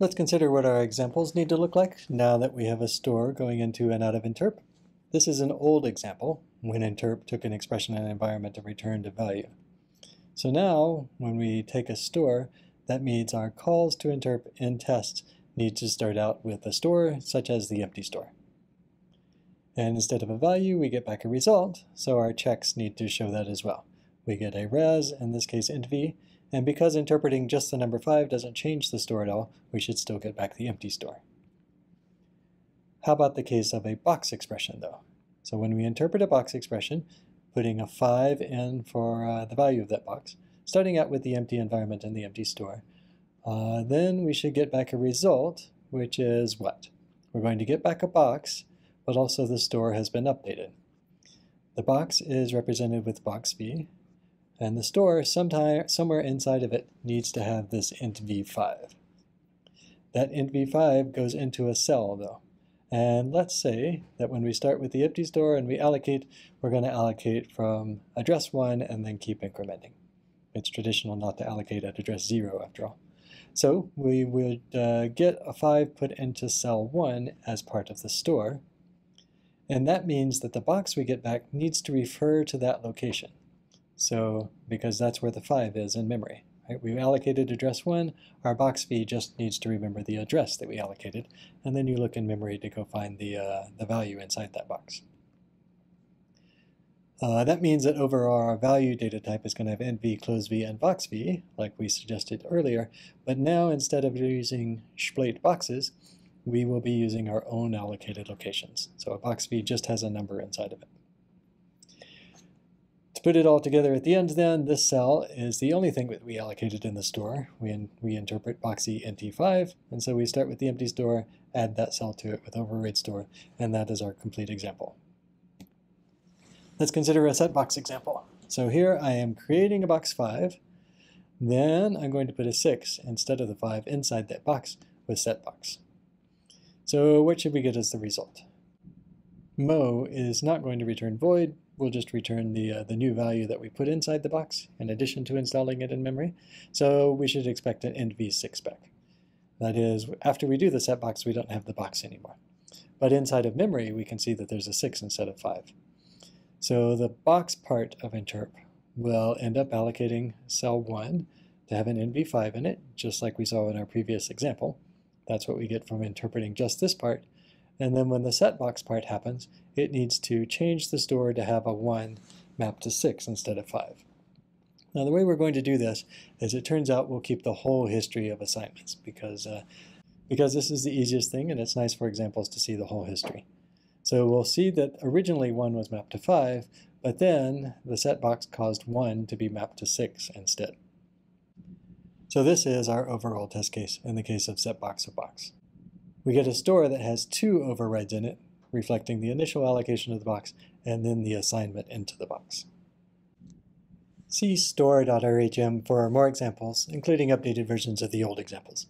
Let's consider what our examples need to look like now that we have a store going into and out of interp. This is an old example when interp took an expression and environment and returned a value. So now when we take a store, that means our calls to interp in tests need to start out with a store such as the empty store. And instead of a value, we get back a result, so our checks need to show that as well. We get a res, in this case int v, and because interpreting just the number 5 doesn't change the store at all, we should still get back the empty store. How about the case of a box expression, though? So when we interpret a box expression, putting a 5 in for uh, the value of that box, starting out with the empty environment and the empty store, uh, then we should get back a result, which is what? We're going to get back a box, but also the store has been updated. The box is represented with box v, and the store, sometime, somewhere inside of it, needs to have this int v5. That int v5 goes into a cell, though. And let's say that when we start with the empty store and we allocate, we're going to allocate from address 1 and then keep incrementing. It's traditional not to allocate at address 0 after all. So we would uh, get a 5 put into cell 1 as part of the store. And that means that the box we get back needs to refer to that location. So, because that's where the 5 is in memory. Right? We allocated address 1, our box v just needs to remember the address that we allocated, and then you look in memory to go find the, uh, the value inside that box. Uh, that means that over our value data type is going to have int v, close v, and box v, like we suggested earlier, but now instead of using Shplait boxes, we will be using our own allocated locations. So a box v just has a number inside of it put it all together at the end then, this cell is the only thing that we allocated in the store. We, in, we interpret boxy nt5, and so we start with the empty store, add that cell to it with override store, and that is our complete example. Let's consider a set box example. So here I am creating a box 5, then I'm going to put a 6 instead of the 5 inside that box with set box. So what should we get as the result? Mo is not going to return void, we'll just return the, uh, the new value that we put inside the box in addition to installing it in memory. So we should expect an int v6 back. That is, after we do the set box, we don't have the box anymore. But inside of memory, we can see that there's a 6 instead of 5. So the box part of interp will end up allocating cell 1 to have an int v5 in it, just like we saw in our previous example. That's what we get from interpreting just this part. And then when the set box part happens, it needs to change the store to have a 1 mapped to 6 instead of 5. Now the way we're going to do this is it turns out we'll keep the whole history of assignments because, uh, because this is the easiest thing and it's nice for examples to see the whole history. So we'll see that originally 1 was mapped to 5, but then the set box caused 1 to be mapped to 6 instead. So this is our overall test case in the case of set box of box. We get a store that has two overrides in it, reflecting the initial allocation of the box and then the assignment into the box. See store.rhm for more examples, including updated versions of the old examples.